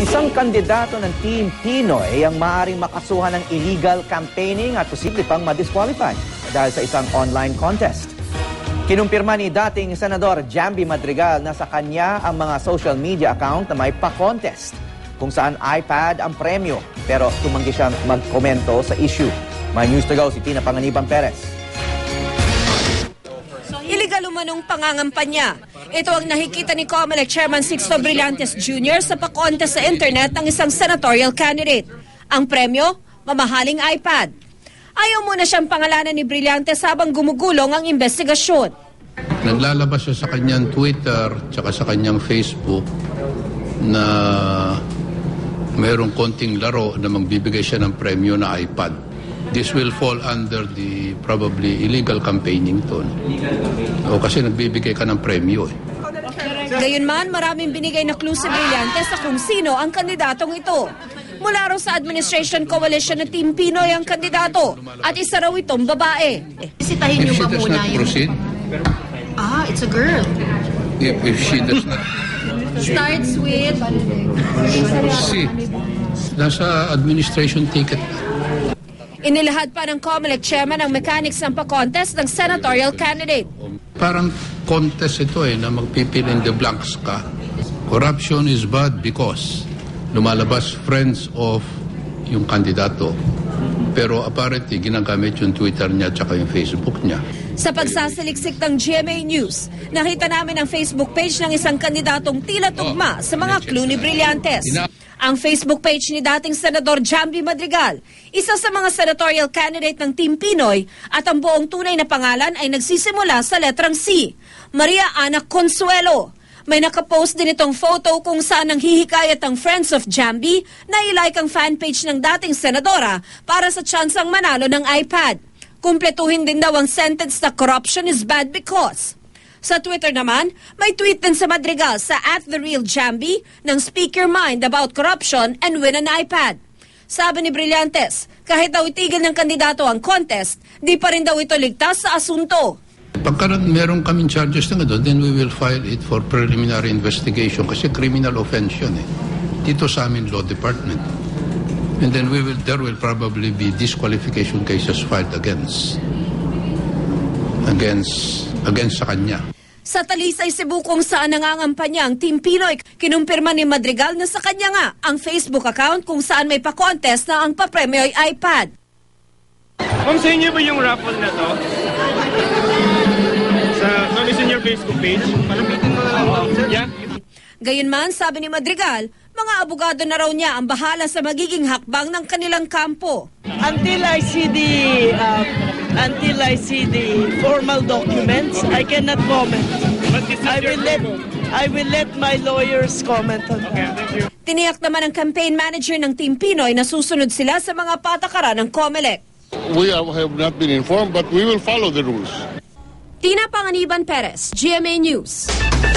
Isang kandidato ng Team Pinoy ang maaaring makasuhan ng illegal campaigning at posible pang ma-disqualify dahil sa isang online contest. Kinumpirma ni dating Senador Jambi Madrigal na sa kanya ang mga social media account na may pa-contest kung saan iPad ang premyo pero tumanggi siyang magkomento sa issue. May news to go si Tina Panganiban Perez. Umanong pangangampanya. Ito ang nakikita ni COMELEC Chairman Sixto Brillantes Jr. sa pakonte sa internet ng isang senatorial candidate. Ang premyo, mamahaling iPad. Ayaw muna siyang pangalanan ni Brillantes habang gumugulong ang investigasyon. Naglalabas siya sa kanyang Twitter tsaka sa kanyang Facebook na mayroong konting laro na magbibigay siya ng premyo na iPad. This will fall under the probably illegal campaigning to. O kasi nagbibigay ka ng premyo eh. Gayunman, maraming binigay na clue si Brillantes sa kung sino ang kandidatong ito. Mula raw sa Administration Coalition na Team Pinoy ang kandidato at isa raw itong babae. Bisitahin niyo If she ba does muna not yung... proceed, Ah, it's a girl. if, if she does not Starts with... see, nasa administration ticket. Inilahad pa ng COMELEC chairman ang mechanics ng pa-contest ng senatorial candidate. Parang contest ito eh, na magpipil in the blanks ka. Corruption is bad because lumalabas friends of yung kandidato. Pero apparently, ginagamit yung Twitter niya at yung Facebook niya. Sa pagsasaliksik ng GMA News, nakita namin ang Facebook page ng isang kandidatong tila tugma sa mga clue ni Brillantes. Ang Facebook page ni dating Senador Jambi Madrigal, isa sa mga senatorial candidate ng Team Pinoy at ang buong tunay na pangalan ay nagsisimula sa letrang C, Maria Ana Consuelo. May nakapost din itong photo kung saan ang hihikayat ang Friends of Jambi na ilike ang fanpage ng dating senadora para sa tsansang manalo ng iPad. Kumpletuhin din daw ang sentence na corruption is bad because. Sa Twitter naman, may tweet din sa Madrigal sa at the real Jambi ng speaker mind about corruption and win an iPad. Sabi ni Brillantes, kahit daw itigil ng kandidato ang contest, di pa rin daw ito ligtas sa asunto. Pagka meron kaming charges na doon, then we will file it for preliminary investigation kasi criminal offense yun eh. Dito sa amin law department. And then we will, there will probably be disqualification cases filed against against against sa kanya. Sa Talisay, Cebu kung saan nangangampanya ang Team Pinoy, kinumpirma ni Madrigal na sa kanya nga ang Facebook account kung saan may pa-contest na ang papremyo ay iPad. Ma'am, sa inyo ba yung raffle na to? Facebook page? Palapitin mo na lang, ma'am. Yeah? Gayunman, sabi ni Madrigal, mga abogado na raw niya ang bahala sa magiging hakbang ng kanilang kampo. until I see the uh, until I see the formal documents, I cannot comment. I will let. I will let my lawyers comment on Okay, that. thank you. Tiniyak naman ng campaign manager ng Team Pinoy na susunod sila sa mga patakaran ng COMELEC. We have not been informed, but we will follow the rules. Tina Panganiban Perez, GMA News.